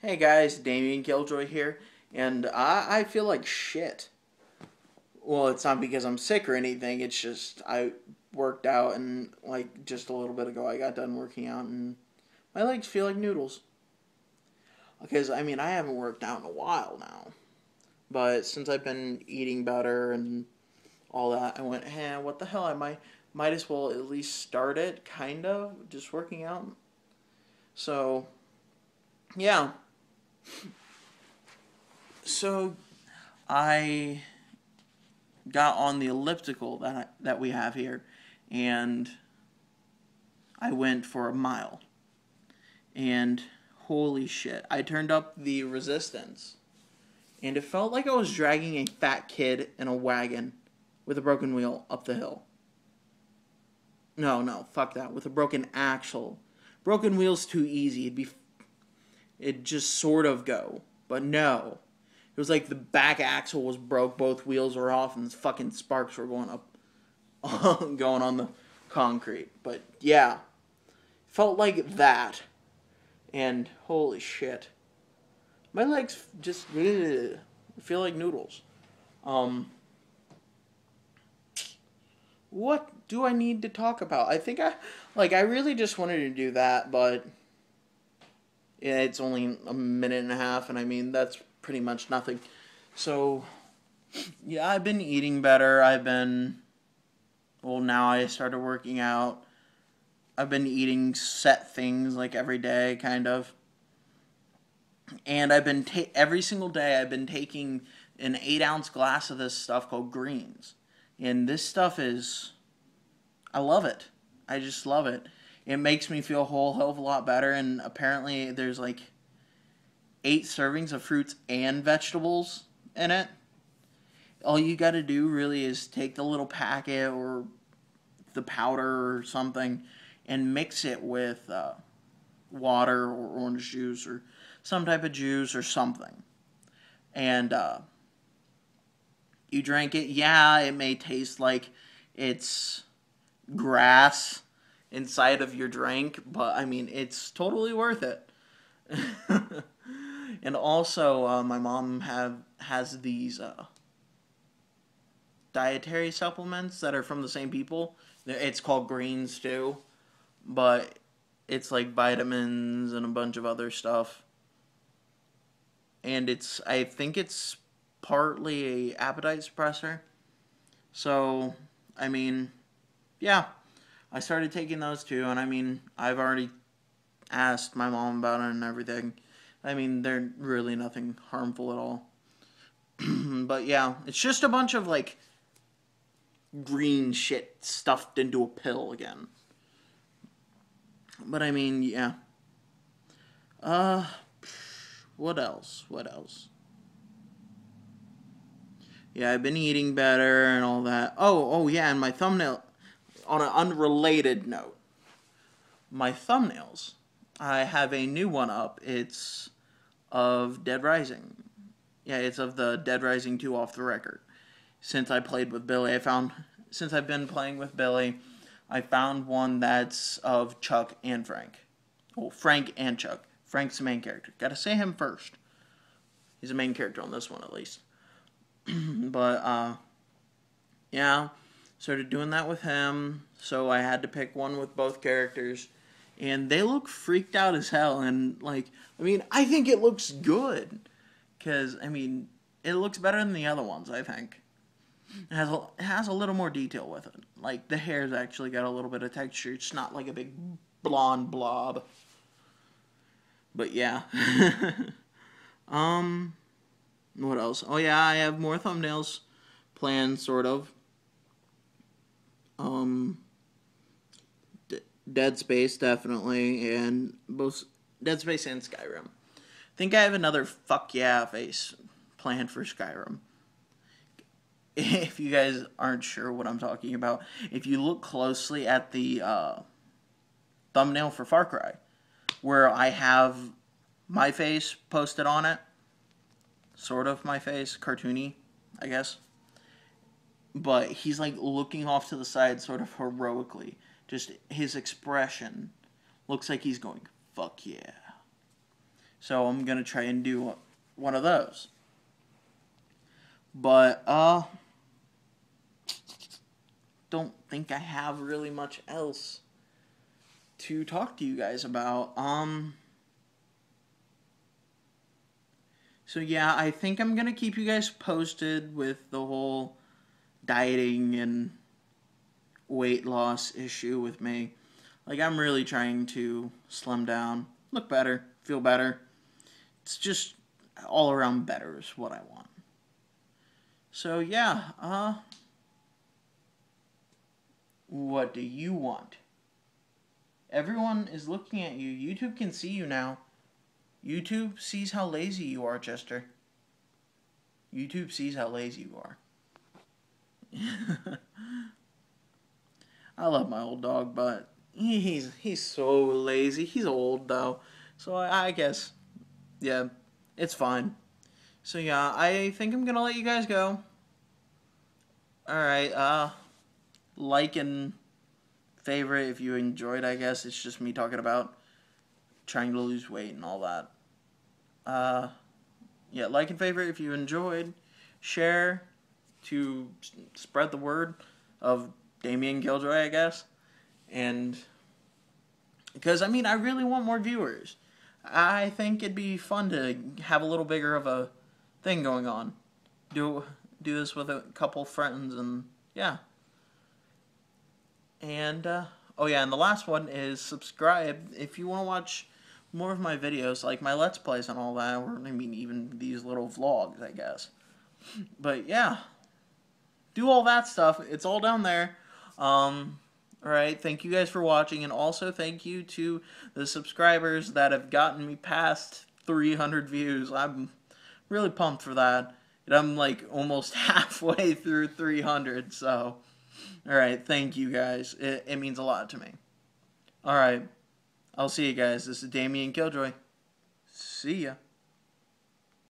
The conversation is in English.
Hey guys, Damian Killjoy here, and I, I feel like shit. Well, it's not because I'm sick or anything, it's just I worked out and like just a little bit ago I got done working out and my legs feel like noodles. Because I mean, I haven't worked out in a while now. But since I've been eating better and all that, I went, "Hey, what the hell? I might might as well at least start it kind of just working out." So, yeah. So, I got on the elliptical that I, that we have here, and I went for a mile. And holy shit, I turned up the resistance, and it felt like I was dragging a fat kid in a wagon with a broken wheel up the hill. No, no, fuck that. With a broken axle. Broken wheel's too easy. It'd be it'd just sort of go. But no. It was like the back axle was broke, both wheels were off, and the fucking sparks were going up, going on the concrete. But yeah, felt like that, and holy shit, my legs just ugh, feel like noodles. Um, what do I need to talk about? I think I like I really just wanted to do that, but yeah, it's only a minute and a half, and I mean that's pretty much nothing. So, yeah, I've been eating better. I've been, well, now I started working out. I've been eating set things like every day, kind of. And I've been, ta- every single day, I've been taking an eight ounce glass of this stuff called greens. And this stuff is, I love it. I just love it. It makes me feel a whole hell of a lot better. And apparently, there's like, eight servings of fruits and vegetables in it. All you got to do really is take the little packet or the powder or something and mix it with uh, water or orange juice or some type of juice or something. And uh, you drink it. Yeah, it may taste like it's grass inside of your drink, but I mean, it's totally worth it. and also uh, my mom have has these uh, dietary supplements that are from the same people. It's called Greens too, but it's like vitamins and a bunch of other stuff. And it's I think it's partly a appetite suppressor. So, I mean, yeah, I started taking those too, and I mean, I've already asked my mom about it and everything I mean, they're really nothing harmful at all. but yeah, it's just a bunch of like green shit stuffed into a pill again. But I mean, yeah. Uh what else? What else? Yeah, I've been eating better and all that. Oh, oh yeah, and my thumbnail on an unrelated note. My thumbnails I have a new one up. It's of Dead Rising. Yeah, it's of the Dead Rising 2 off the record. Since I played with Billy, I found since I've been playing with Billy, I found one that's of Chuck and Frank. Well, Frank and Chuck. Frank's the main character. Gotta say him first. He's the main character on this one at least. but uh yeah, started doing that with him, so I had to pick one with both characters and they look freaked out as hell. And like, I mean, I think it looks good because I mean, it looks better than the other ones. I think it has a, it has a little more detail with it. Like the hair's actually got a little bit of texture. It's not like a big blonde blob. But yeah. um, what else? Oh yeah, I have more thumbnails planned, sort of. Um Dead Space definitely, and both Dead Space and Skyrim. I think I have another fuck yeah face planned for Skyrim. If you guys aren't sure what I'm talking about, if you look closely at the uh, thumbnail for Far Cry, where I have my face posted on it, sort of my face, cartoony, I guess. But he's like looking off to the side, sort of heroically just his expression looks like he's going, fuck yeah. So I'm gonna try and do one of those. But uh don't think I have really much else to talk to you guys about. Um So yeah, I think I'm gonna keep you guys posted with the whole dieting and weight loss issue with me. Like I'm really trying to slim down, look better, feel better. It's just all around better is what I want. So yeah, uh what do you want? Everyone is looking at you. YouTube can see you now. YouTube sees how lazy you are, Chester. YouTube sees how lazy you are. I love my old dog, but he's he's so lazy. He's old though, so I, I guess, yeah, it's fine. So yeah, I think I'm gonna let you guys go. All right, uh, like and favorite if you enjoyed. I guess it's just me talking about trying to lose weight and all that. Uh, yeah, like and favorite if you enjoyed. Share to spread the word of Damian Killjoy, I guess. And because I mean, I really want more viewers. I think it'd be fun to have a little bigger of a thing going on. Do do this with a couple friends and yeah. And uh, oh yeah, and the last one is subscribe if you want to watch more of my videos, like my Let's Plays and all that, or I mean, even these little vlogs, I guess. But yeah, do all that stuff. It's all down there. Um, all right, thank you guys for watching, and also thank you to the subscribers that have gotten me past 300 views. I'm really pumped for that. And I'm like almost halfway through 300, so. All right, thank you guys. It, it means a lot to me. All right. I'll see you guys. This is Damian Killjoy. See ya.